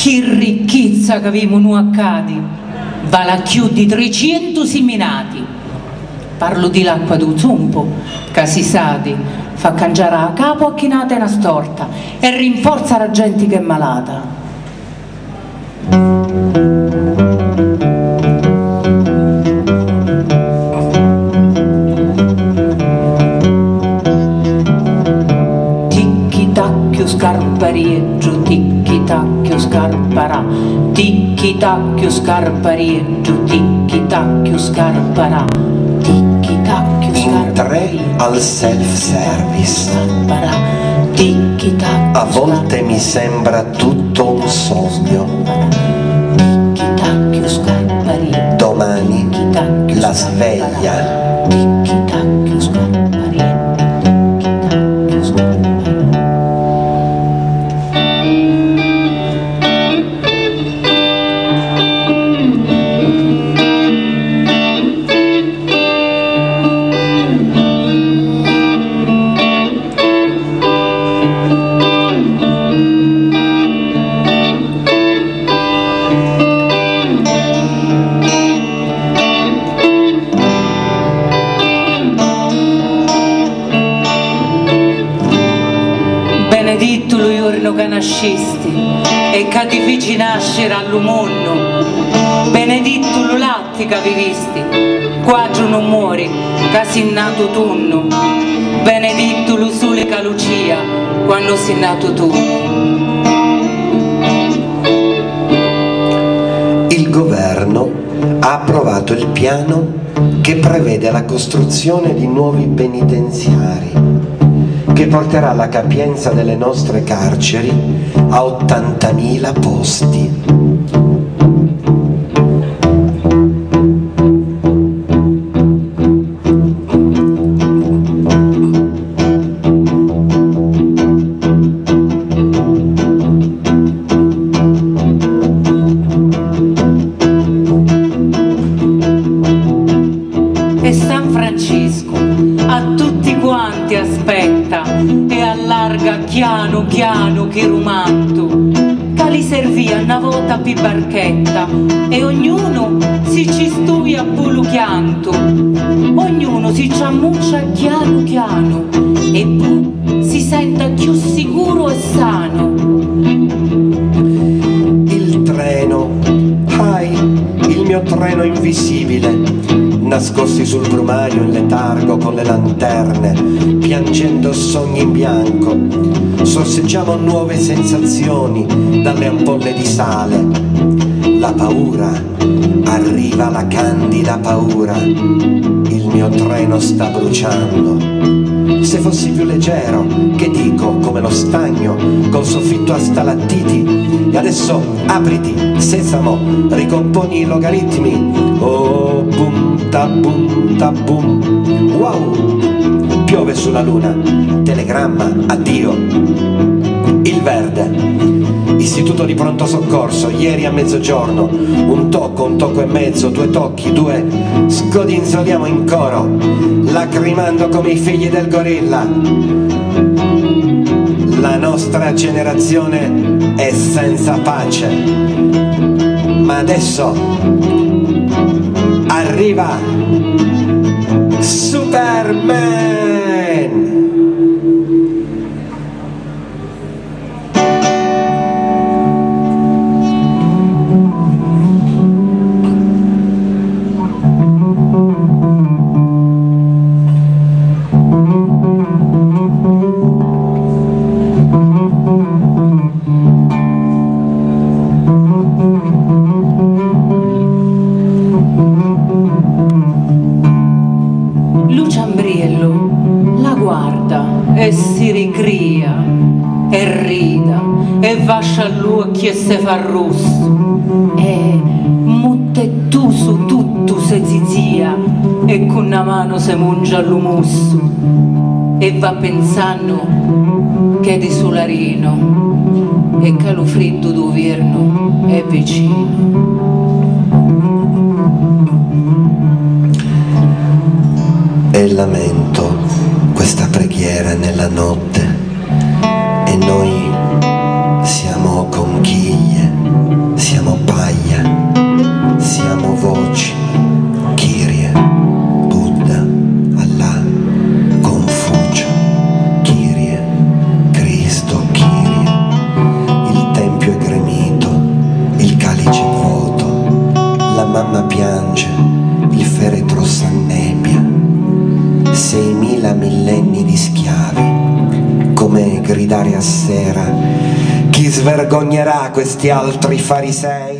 che ricchezza che avevamo noi a Cadi, vale più di 300 seminati. Parlo di l'acqua del zumpo, che si sadi, fa cangiare a capo a chi nata è una storta e rinforza la gente che è malata. Ticchi tacchio scarparieggio, ticchi tacchio scarparà, ticchi tacchio In tre scarparieggio, al self-service. ticchi tacchio A volte mi sembra tutto un sogno. Ticchi tacchio scarparieggio, Domani la sveglia. Nascesti e ti feci nascere all'umonno. Latte che vivisti, quaggio non muori, che nato tunno. Benedetto lo sole che lucia quando sei nato tu. Il governo ha approvato il piano che prevede la costruzione di nuovi penitenziari, porterà la capienza delle nostre carceri a 80.000 posti. Piano piano che rumanto. Che li servia una volta più barchetta e ognuno si ci studia a polo chianto. Ognuno si ci ammuccia piano piano e poi si senta più sicuro e sano. Il treno, hai il mio treno invisibile, nascosti sul brumaio in letargo con le lanterne, piangendo sogni in bianco, sorseggiamo nuove sensazioni dalle ampolle di sale. La paura, arriva la candida paura, il mio treno sta bruciando. Se fossi più leggero, che dico, come lo stagno, col soffitto a stalattiti, e adesso apriti, sesamo, ricomponi i logaritmi. Oh, bum, ta, bum. Wow! Piove sulla luna, telegramma, addio. Il verde. Istituto di pronto soccorso, ieri a mezzogiorno, un tocco, un tocco e mezzo, due tocchi, due, scodinzoliamo in coro, lacrimando come i figli del gorilla. La nostra generazione è senza pace, ma adesso arriva e si ricria e rida e vascia all'occhi e se fa rosso. E mutte tu su tutto se zizia e con una mano se mungia all'umusso e va pensando che di solarino e che lo freddo d'ovierno è vicino. e lamento preghiera nella notte 6.000 millenni di schiavi, come gridare a sera, chi svergognerà questi altri farisei?